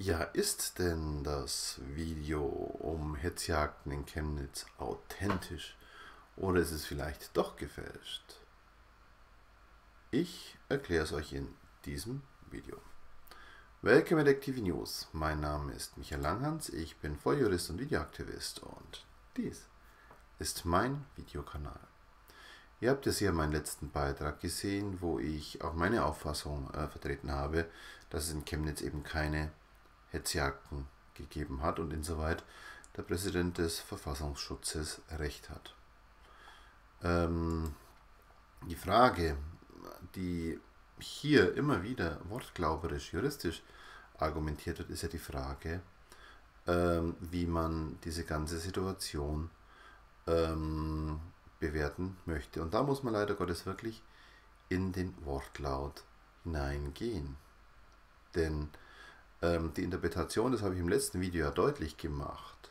Ja, ist denn das Video um Hetzjagden in Chemnitz authentisch oder ist es vielleicht doch gefälscht? Ich erkläre es euch in diesem Video. Welcome at Active News. Mein Name ist Michael Langhans, ich bin Volljurist und Videoaktivist und dies ist mein Videokanal. Ihr habt es ja meinen letzten Beitrag gesehen, wo ich auch meine Auffassung äh, vertreten habe, dass es in Chemnitz eben keine Hetzjagden gegeben hat und insoweit der Präsident des Verfassungsschutzes recht hat. Ähm, die Frage, die hier immer wieder wortglauberisch, juristisch argumentiert wird, ist ja die Frage, ähm, wie man diese ganze Situation ähm, bewerten möchte. Und da muss man leider Gottes wirklich in den Wortlaut hineingehen. Denn ähm, die Interpretation, das habe ich im letzten Video ja deutlich gemacht,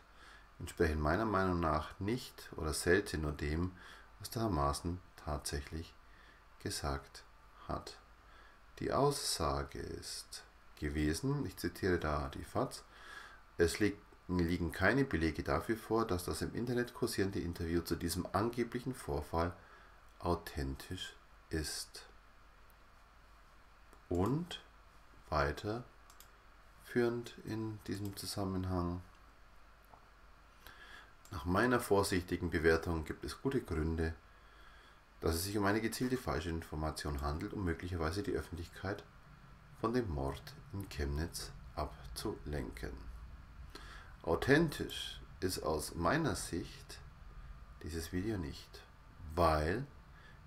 entsprechen meiner Meinung nach nicht oder selten nur dem, was der Hamasen tatsächlich gesagt hat. Die Aussage ist gewesen, ich zitiere da die FAZ, es liegt, liegen keine Belege dafür vor, dass das im Internet kursierende Interview zu diesem angeblichen Vorfall authentisch ist. Und weiter führend in diesem Zusammenhang. Nach meiner vorsichtigen Bewertung gibt es gute Gründe, dass es sich um eine gezielte falsche Information handelt, um möglicherweise die Öffentlichkeit von dem Mord in Chemnitz abzulenken. Authentisch ist aus meiner Sicht dieses Video nicht, weil,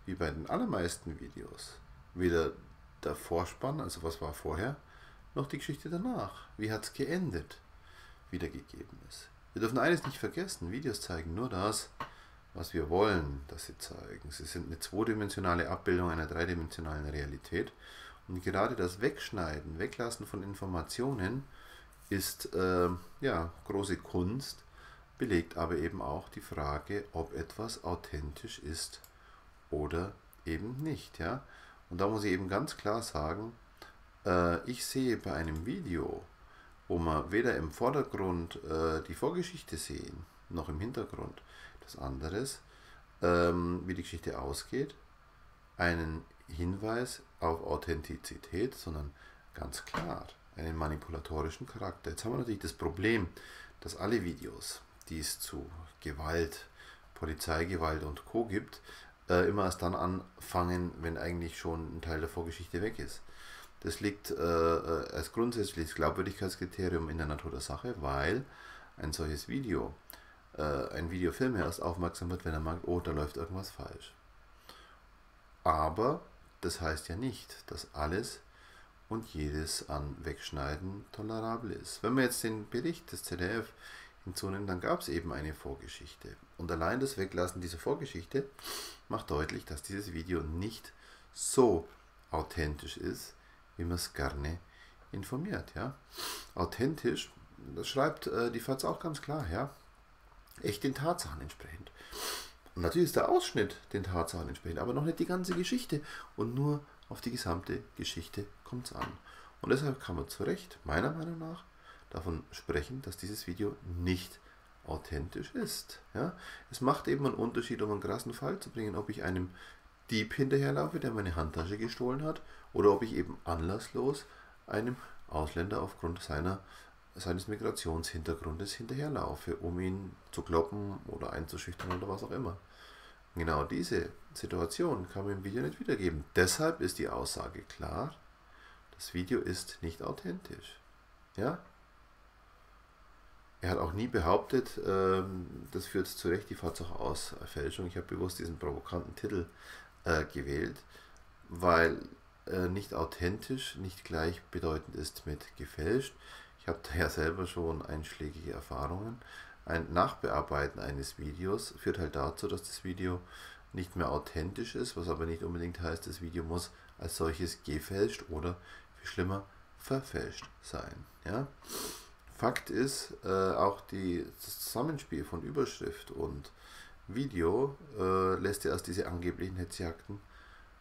wie bei den allermeisten Videos, weder der Vorspann, also was war vorher, noch die Geschichte danach. Wie hat es geendet? Wiedergegeben ist. Wir dürfen eines nicht vergessen: Videos zeigen nur das, was wir wollen, dass sie zeigen. Sie sind eine zweidimensionale Abbildung einer dreidimensionalen Realität. Und gerade das Wegschneiden, Weglassen von Informationen ist äh, ja große Kunst, belegt aber eben auch die Frage, ob etwas authentisch ist oder eben nicht. Ja? Und da muss ich eben ganz klar sagen, äh, ich sehe bei einem Video, wo wir weder im Vordergrund äh, die Vorgeschichte sehen, noch im Hintergrund das anderes, ähm, wie die Geschichte ausgeht, einen Hinweis auf Authentizität, sondern ganz klar einen manipulatorischen Charakter. Jetzt haben wir natürlich das Problem, dass alle Videos, die es zu Gewalt, Polizeigewalt und Co. gibt, äh, immer erst dann anfangen, wenn eigentlich schon ein Teil der Vorgeschichte weg ist. Das liegt äh, äh, als grundsätzliches Glaubwürdigkeitskriterium in der Natur der Sache, weil ein solches Video, äh, ein Videofilm erst aufmerksam wird, wenn er merkt, oh, da läuft irgendwas falsch. Aber das heißt ja nicht, dass alles und jedes an Wegschneiden tolerabel ist. Wenn wir jetzt den Bericht des ZDF hinzunehmen, dann gab es eben eine Vorgeschichte. Und allein das Weglassen dieser Vorgeschichte macht deutlich, dass dieses Video nicht so authentisch ist, wie man es gerne informiert. Ja? Authentisch, das schreibt äh, die FAZ auch ganz klar, ja? echt den Tatsachen entsprechend. Und natürlich ist der Ausschnitt den Tatsachen entsprechend, aber noch nicht die ganze Geschichte. Und nur auf die gesamte Geschichte kommt es an. Und deshalb kann man zu Recht, meiner Meinung nach, davon sprechen, dass dieses Video nicht authentisch ist. Ja? Es macht eben einen Unterschied, um einen krassen Fall zu bringen, ob ich einem Dieb hinterherlaufe, der meine Handtasche gestohlen hat, oder ob ich eben anlasslos einem Ausländer aufgrund seiner, seines Migrationshintergrundes hinterherlaufe, um ihn zu kloppen oder einzuschüchtern oder was auch immer. Genau diese Situation kann man im Video nicht wiedergeben. Deshalb ist die Aussage klar, das Video ist nicht authentisch. Ja? Er hat auch nie behauptet, ähm, das führt zu Recht die Fahrt aus Fälschung. Ich habe bewusst diesen provokanten Titel äh, gewählt, weil äh, nicht authentisch nicht gleichbedeutend ist mit gefälscht. Ich habe daher selber schon einschlägige Erfahrungen. Ein Nachbearbeiten eines Videos führt halt dazu, dass das Video nicht mehr authentisch ist, was aber nicht unbedingt heißt, das Video muss als solches gefälscht oder viel schlimmer verfälscht sein. Ja? Fakt ist, äh, auch die, das Zusammenspiel von Überschrift und Video äh, lässt ja erst diese angeblichen Hetzjagden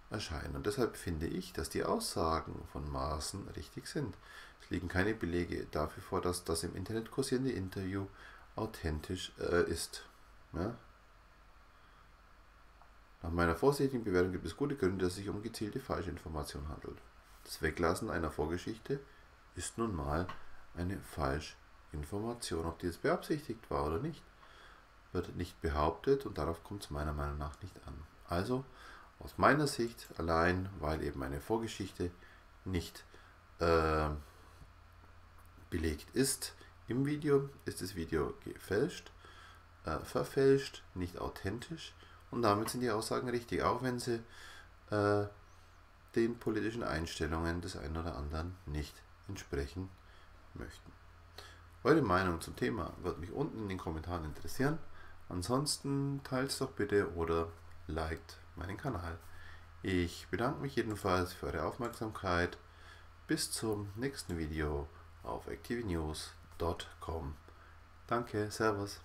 erscheinen. Und deshalb finde ich, dass die Aussagen von Maaßen richtig sind. Es liegen keine Belege dafür vor, dass das im Internet kursierende Interview authentisch äh, ist. Ja? Nach meiner vorsichtigen Bewertung gibt es gute Gründe, dass es sich um gezielte Falschinformation handelt. Das Weglassen einer Vorgeschichte ist nun mal eine Falschinformation. Ob die jetzt beabsichtigt war oder nicht, wird nicht behauptet und darauf kommt es meiner Meinung nach nicht an. Also aus meiner Sicht allein, weil eben eine Vorgeschichte nicht äh, belegt ist im Video, ist das Video gefälscht, äh, verfälscht, nicht authentisch und damit sind die Aussagen richtig, auch wenn sie äh, den politischen Einstellungen des einen oder anderen nicht entsprechen möchten. Eure Meinung zum Thema wird mich unten in den Kommentaren interessieren. Ansonsten teilt es doch bitte oder liked meinen Kanal. Ich bedanke mich jedenfalls für eure Aufmerksamkeit. Bis zum nächsten Video auf activenews.com. Danke, Servus.